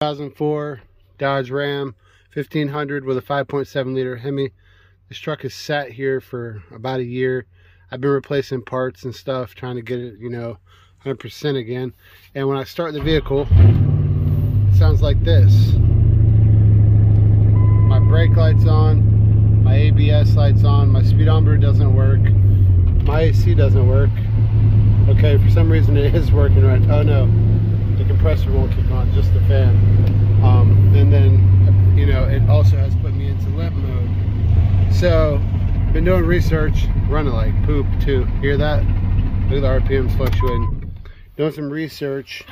2004 Dodge Ram 1500 with a 5.7 liter Hemi. This truck has sat here for about a year. I've been replacing parts and stuff, trying to get it, you know, 100% again. And when I start the vehicle, it sounds like this. My brake light's on, my ABS light's on, my speedometer doesn't work, my AC doesn't work. Okay, for some reason it is working right. Oh no, compressor won't kick on, just the fan. Um, and then, you know, it also has put me into limp mode. So, been doing research, running like poop too. Hear that? Look at the RPMs fluctuating. Doing some research.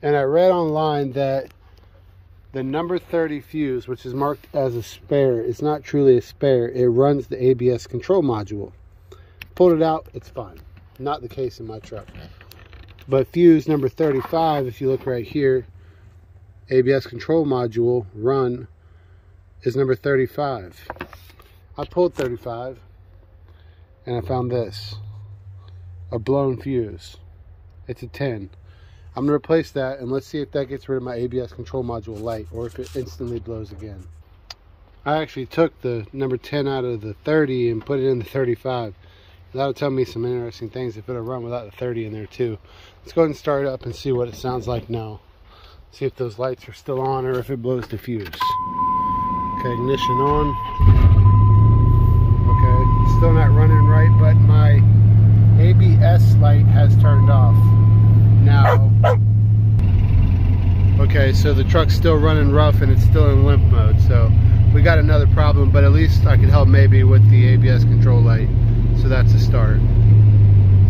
And I read online that the number 30 fuse, which is marked as a spare, is not truly a spare. It runs the ABS control module. Pulled it out, it's fine. Not the case in my truck. But fuse number 35, if you look right here, ABS control module run is number 35. I pulled 35 and I found this a blown fuse. It's a 10. I'm gonna replace that and let's see if that gets rid of my ABS control module light or if it instantly blows again. I actually took the number 10 out of the 30 and put it in the 35. That'll tell me some interesting things if it'll run without the 30 in there too. Let's go ahead and start up and see what it sounds like now. See if those lights are still on or if it blows the fuse. Okay, ignition on. Okay, still not running right, but my ABS light has turned off. Now, okay, so the truck's still running rough and it's still in limp mode. So we got another problem, but at least I can help maybe with the ABS that's a start.